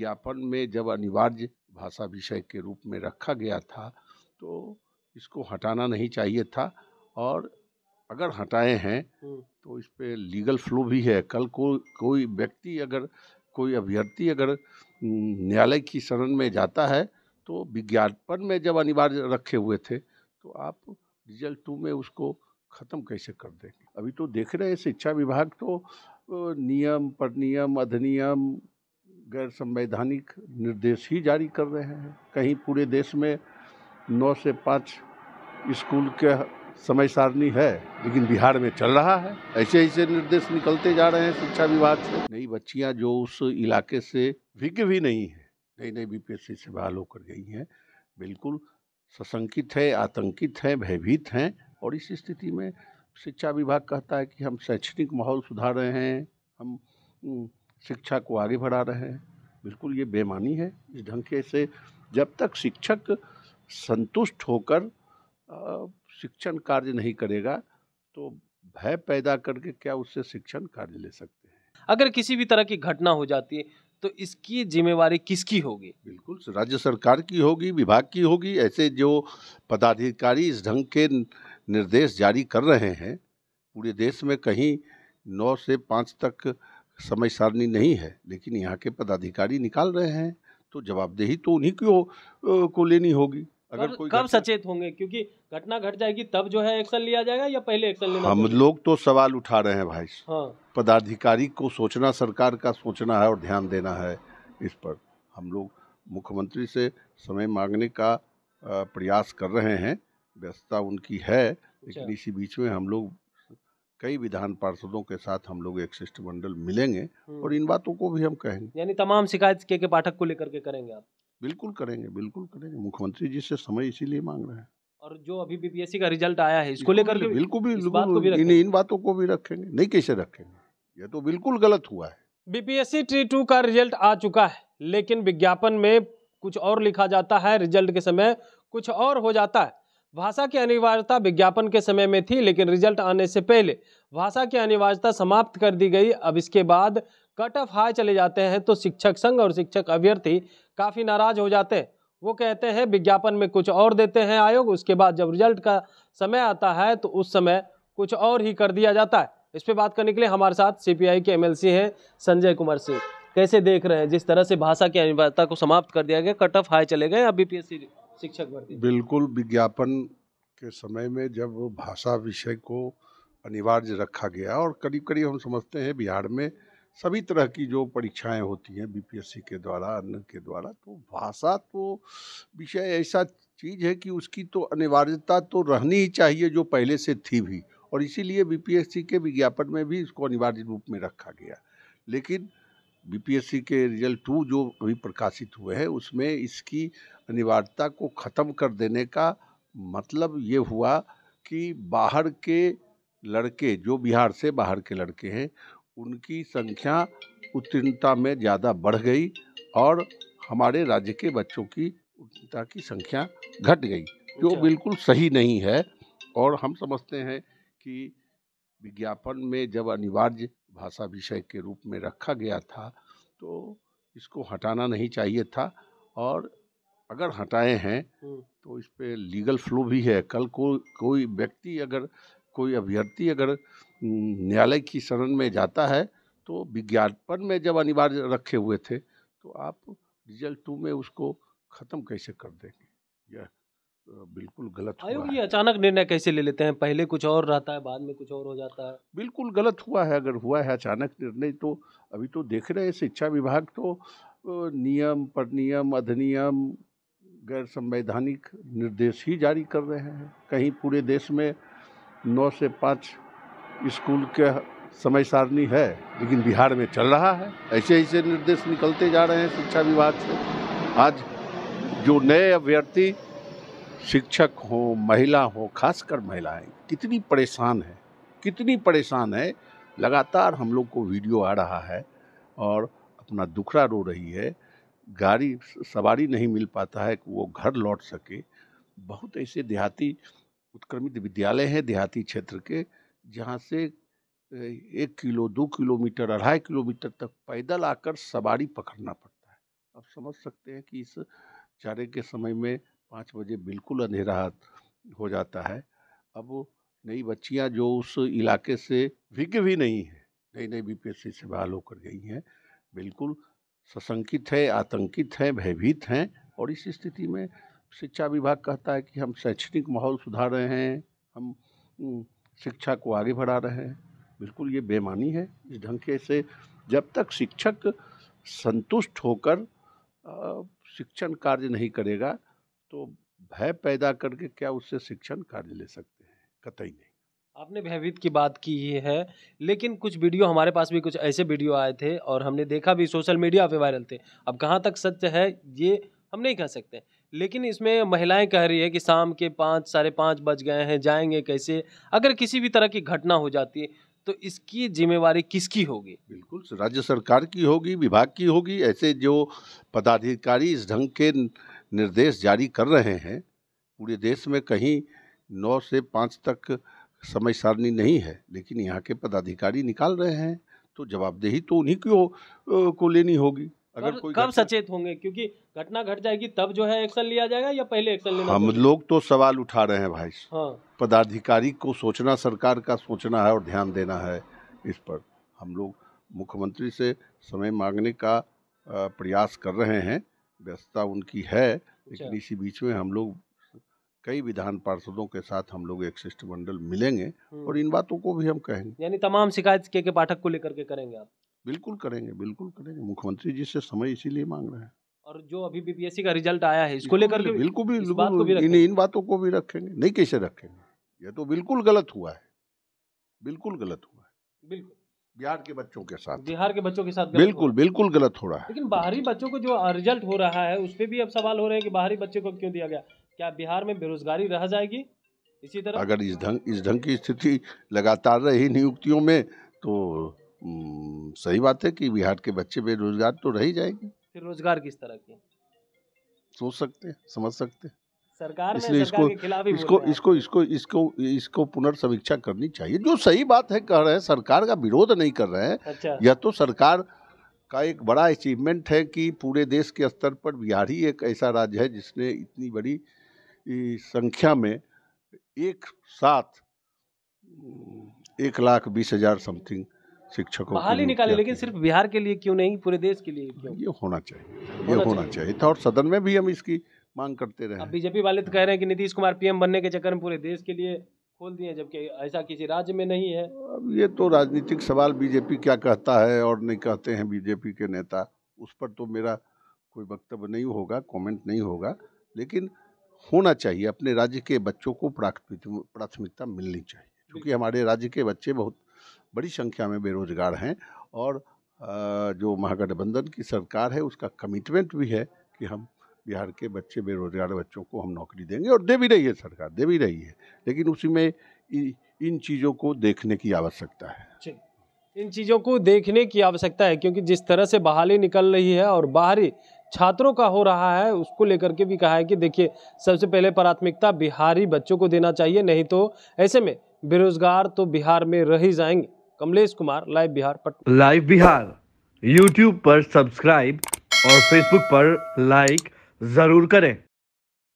विज्ञापन में जब अनिवार्य भाषा विषय के रूप में रखा गया था तो इसको हटाना नहीं चाहिए था। और अगर हटाए हैं हम्म। तो इस पर लीगल फ्लो भी है। कल को कोई व्यक्ति अगर कोई अभ्यर्थी अगर न्यायालय की शरण में जाता है तो विज्ञापन में जब अनिवार्य रखे हुए थे तो आप रिज़ल्ट टू में उसको ख़त्म कैसे कर देंगे? अभी तो देख रहे हैं शिक्षा विभाग तो नियम पर नियम अधिनियम गैर संवैधानिक निर्देश ही जारी कर रहे हैं। कहीं पूरे देश में नौ से पाँच स्कूल के समय सारणी है, लेकिन बिहार में चल रहा है। ऐसे ऐसे निर्देश निकलते जा रहे हैं शिक्षा विभाग से। नई बच्चियाँ जो उस इलाके से विज्ञ भी नहीं है नई नई बी बीपीएससी से बहाल होकर गई हैं, बिल्कुल सशंकित है, आतंकित हैं, भयभीत हैं, और इस स्थिति में शिक्षा विभाग कहता है कि हम शैक्षणिक माहौल सुधार रहे हैं, हम शिक्षा को आगे बढ़ा रहे हैं। बिल्कुल ये बेमानी है। इस ढंग के से जब तक शिक्षक संतुष्ट होकर शिक्षण कार्य नहीं करेगा तो भय पैदा करके क्या उससे शिक्षण कार्य ले सकते हैं? अगर किसी भी तरह की घटना हो जाती है तो इसकी जिम्मेवारी किसकी होगी? बिल्कुल राज्य सरकार की होगी विभाग की होगी। ऐसे जो पदाधिकारी इस ढंग के निर्देश जारी कर रहे हैं पूरे देश में कहीं नौ से पाँच तक समय सारणी नहीं है लेकिन यहाँ के पदाधिकारी निकाल रहे हैं तो जवाबदेही तो उन्हीं की हो, को लेनी होगी? अगर कब, कोई कब सचेत होंगे? क्योंकि घटना घट जाएगी तब जो है एक्शन लिया जाएगा या पहले एक्शन लेना हम लोग तो सवाल उठा रहे हैं भाई। हाँ। पदाधिकारी को सोचना सरकार का सोचना है और ध्यान देना है इस पर। हम लोग मुख्यमंत्री से समय मांगने का प्रयास कर रहे हैं व्यस्तता उनकी है लेकिन अच्छा। इसी बीच में हम लोग कई विधान पार्षदों के साथ हम लोग एक शिष्टमंडल मिलेंगे हम्म। और इन बातों को भी हम कहेंगे। यानी तमाम शिकायत के, के पाठक को लेकर के करेंगे आप? बिल्कुल करेंगे बिल्कुल करेंगे। मुख्यमंत्री जी से समय इसीलिए मांग रहे हैं। और जो अभी बीपीएससी का रिज़ल्ट आया है इसको लेकर भी- बिल्कुल भी भी इन इन बातों को भी रखेंगे। नहीं कैसे रखेंगे? ये तो बिल्कुल गलत हुआ है। बीपीएससी टी टू का रिज़ल्ट आ चुका है लेकिन विज्ञापन में कुछ और लिखा जाता है। रिज़ल्ट के समय कुछ और हो जाता है। भाषा की अनिवार्यता विज्ञापन के समय में थी, लेकिन रिज़ल्ट आने से पहले भाषा की अनिवार्यता समाप्त कर दी गई। अब इसके बाद कट ऑफ़ हाई चले जाते हैं तो शिक्षक संघ और शिक्षक अभ्यर्थी काफ़ी नाराज़ हो जाते हैं। वो कहते हैं, विज्ञापन में कुछ और देते हैं आयोग, उसके बाद जब रिज़ल्ट का समय आता है तो उस समय कुछ और ही कर दिया जाता है। इस पर बात करने के लिए हमारे साथ सीपीआई के एमएलसी हैं संजय कुमार सिंह। कैसे देख रहे हैं, जिस तरह से भाषा की अनिवार्यता को समाप्त कर दिया गया, कट ऑफ़ हाई चले गए अब बीपीएससी शिक्षक भर्ती। बिल्कुल, विज्ञापन के समय में जब भाषा विषय को अनिवार्य रखा गया और करीब करीब हम समझते हैं बिहार में सभी तरह की जो परीक्षाएँ होती हैं बीपीएससी के द्वारा अन्य के द्वारा तो भाषा तो विषय ऐसा चीज़ है कि उसकी तो अनिवार्यता तो रहनी ही चाहिए जो पहले से थी भी और इसीलिए बीपीएससी के विज्ञापन में भी इसको अनिवार्य रूप में रखा गया। लेकिन बीपीएससी के रिज़ल्ट टू जो अभी प्रकाशित हुए हैं, उसमें इसकी अनिवार्यता को ख़त्म कर देने का मतलब ये हुआ कि बाहर के लड़के जो बिहार से बाहर के लड़के हैं उनकी संख्या उत्तीर्णता में ज़्यादा बढ़ गई और हमारे राज्य के बच्चों की उत्तीर्णता की संख्या घट गई जो अच्छा। बिल्कुल सही नहीं है और हम समझते हैं कि विज्ञापन में जब अनिवार्य भाषा विषय के रूप में रखा गया था तो इसको हटाना नहीं चाहिए था और अगर हटाए हैं हम्म। तो इस पर लीगल फ्लो भी है। कल को कोई व्यक्ति अगर कोई अभ्यर्थी अगर न्यायालय की शरण में जाता है तो विज्ञापन में जब अनिवार्य रखे हुए थे तो आप रिज़ल्ट टू में उसको ख़त्म कैसे कर देंगे? यह बिल्कुल गलत आयोग ये अचानक निर्णय कैसे ले लेते हैं? पहले कुछ और रहता है बाद में कुछ और हो जाता है। बिल्कुल गलत हुआ है। अगर हुआ है अचानक निर्णय तो अभी तो देख रहे हैं शिक्षा विभाग तो नियम पर नियम अधिनियम गैर संवैधानिक निर्देश ही जारी कर रहे हैं। कहीं पूरे देश में नौ से पाँच स्कूल के समय सारणी है, लेकिन बिहार में चल रहा है। ऐसे ऐसे निर्देश निकलते जा रहे हैं शिक्षा विभाग से। आज जो नए अभ्यर्थी शिक्षक हों, महिला हों, खासकर महिलाएँ, कितनी परेशान है, कितनी परेशान है। लगातार हम लोग को वीडियो आ रहा है और अपना दुखड़ा रो रही है। गाड़ी सवारी नहीं मिल पाता है कि वो घर लौट सके। बहुत ऐसे देहाती उत्क्रमित विद्यालय हैं, देहाती क्षेत्र के, जहाँ से एक किलो, दो किलोमीटर, अढ़ाई किलोमीटर तक पैदल आकर सवारी पकड़ना पड़ता है। अब समझ सकते हैं कि इस चारे के समय में पाँच बजे बिल्कुल अंधेरा हो जाता है। अब नई बच्चियाँ जो उस इलाके से विज्ञ भी नहीं है नई नई बीपीएससी से बहाल होकर गई हैं, बिल्कुल सशंकित है, आतंकित हैं, भयभीत हैं और इस स्थिति में शिक्षा विभाग कहता है कि हम शैक्षणिक माहौल सुधार रहे हैं, हम शिक्षा को आगे बढ़ा रहे हैं। बिल्कुल ये बेमानी है। इस ढंग से जब तक शिक्षक संतुष्ट होकर शिक्षण कार्य नहीं करेगा तो भय पैदा करके क्या उससे शिक्षण कार्य ले सकते हैं? कतई नहीं। आपने भयभीत की बात की ही है, लेकिन कुछ वीडियो हमारे पास भी कुछ ऐसे वीडियो आए थे और हमने देखा भी, सोशल मीडिया पे वायरल थे। अब कहाँ तक सत्य है, ये हम नहीं कह सकते। लेकिन इसमें महिलाएँ कह रही है कि शाम के पाँच, साढ़े पाँच बज गए हैं, जाएँगे कैसे? अगर किसी भी तरह की घटना हो जाती है तो इसकी जिम्मेवारी किसकी होगी? बिल्कुल राज्य सरकार की होगी, विभाग की होगी। ऐसे जो पदाधिकारी इस ढंग के निर्देश जारी कर रहे हैं, पूरे देश में कहीं नौ से पाँच तक समय सारणी नहीं है लेकिन यहाँ के पदाधिकारी निकाल रहे हैं तो जवाबदेही तो उन्हीं को को लेनी होगी। अगर कोई कब सचेत होंगे? क्योंकि घटना घट जाएगी तब जो है एक्शन लिया जाएगा या पहले एक्शन लेना हम लोग तो सवाल उठा रहे हैं भाई। हाँ। पदाधिकारी को सोचना सरकार का सोचना है और ध्यान देना है इस पर। हम लोग मुख्यमंत्री से समय मांगने का प्रयास कर रहे हैं व्यस्तता उनकी है लेकिन अच्छा। इसी बीच में हम लोग कई विधान पार्षदों के साथ हम लोग एक शिष्टमंडल मिलेंगे हम्म। और इन बातों को भी हम कहेंगे। यानी तमाम शिकायत के, के पाठक को लेकर के करेंगे आप? बिल्कुल करेंगे बिल्कुल करेंगे। मुख्यमंत्री जी से समय इसीलिए मांग रहे हैं। और जो अभी बीपीएससी का रिज़ल्ट आया है इसको लेकर के बिल्कुल भी इन, इन बातों को भी रखेंगे। नहीं कैसे रखेंगे? ये तो बिल्कुल गलत हुआ है। बिल्कुल गलत हुआ है। बिल्कुल। बिहार के बच्चों के साथ। बिहार के बच्चों के साथ बिल्कुल बिल्कुल गलत हो रहा है। लेकिन बाहरी बच्चों को जो रिज़ल्ट हो रहा है उस पर भी अब सवाल हो रहे हैं कि बाहरी बच्चों को क्यों दिया गया? क्या बिहार में बेरोजगारी रह जाएगी? इसी तरह अगर इस ढंग इस ढंग की स्थिति लगातार रही नियुक्तियों में तो सही बात है कि बिहार के बच्चे बेरोजगार तो रह ही जाएँगे। फिर रोज़गार किस तरह की? सोच सकते समझ सकते सरकार इसलिए इसको इसको इसको इसको इसको इसको पुनर्समीक्षा करनी चाहिए। जो सही बात है कह रहे हैं सरकार का विरोध नहीं कर रहे हैं। अच्छा। यह तो सरकार का एक बड़ा अचीवमेंट है कि पूरे देश के स्तर पर बिहार ही एक ऐसा राज्य है जिसने इतनी बड़ी संख्या में एक साथ एक लाख बीस हज़ार समथिंग शिक्षकों बहाली निकाले लेकिन सिर्फ़ बिहार के लिए क्यों नहीं पूरे देश के लिए क्यों? ये होना चाहिए ये होना चाहिए। था और सदन में भी हम इसकी मांग करते रहे। बीजेपी वाले तो कह रहे हैं कि नीतीश कुमार पीएम बनने के चक्कर में पूरे देश के लिए खोल दिए जबकि ऐसा किसी राज्य में नहीं है। अब ये तो राजनीतिक सवाल बीजेपी क्या कहता है और नहीं कहते हैं बीजेपी के नेता उस पर तो मेरा कोई वक्तव्य नहीं होगा कमेंट नहीं होगा लेकिन होना चाहिए अपने राज्य के बच्चों को प्राथमिकता मिलनी चाहिए। क्योंकि हमारे राज्य के बच्चे बहुत बड़ी संख्या में बेरोजगार हैं और जो महागठबंधन की सरकार है उसका कमिटमेंट भी है कि हम बिहार के बच्चे बेरोजगार बच्चों को हम नौकरी देंगे और दे भी रही है सरकार दे भी रही है। लेकिन उसी में इन चीज़ों को देखने की आवश्यकता है। इन चीज़ों को देखने की आवश्यकता है क्योंकि जिस तरह से बहाली निकल रही है और बाहरी छात्रों का हो रहा है, उसको लेकर के भी कहा है कि देखिए, सबसे पहले प्राथमिकता बिहारी बच्चों को देना चाहिए, नहीं तो ऐसे में बेरोजगार तो बिहार में रह ही जाएँगे। Kamlesh Kumar, live Bihar Patna live Bihar YouTube पर सब्सक्राइब और फेसबुक पर लाइक ज़रूर करें।